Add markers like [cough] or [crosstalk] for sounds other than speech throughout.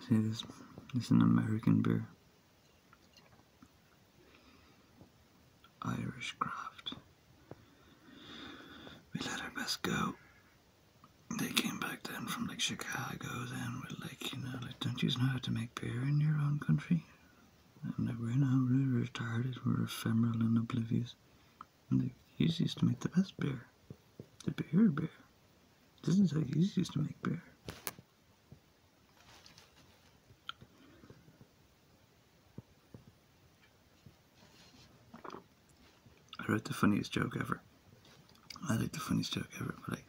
See this? This is an American beer. Irish craft. We let our best go. They came back then from like Chicago then with like, you know, like don't you know how to make beer in your own country? And like, we're now we're retarded, we're ephemeral and oblivious. And they used to make the best beer. The beer beer. This is how you used to make beer. I wrote the funniest joke ever. I like the funniest joke ever, but I.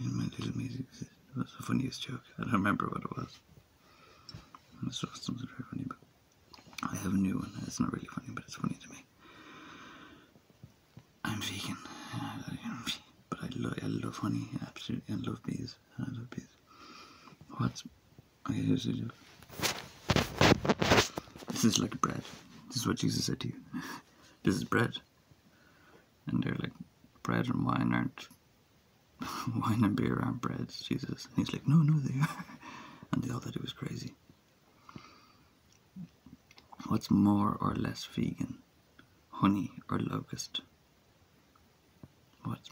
In my little music, it was the funniest joke. I don't remember what it was. It was something very funny, but I have a new one. It's not really funny, but it's funny to me. I'm vegan, but I love, I love honey. Absolutely, I love bees. I love bees. What's okay? Here's a joke. This is like bread. This is what Jesus said to you. This is bread. And they're like, bread and wine aren't, [laughs] wine and beer aren't breads, Jesus. And he's like, no, no, they are. [laughs] And they all thought he was crazy. What's more or less vegan? Honey or locust? What's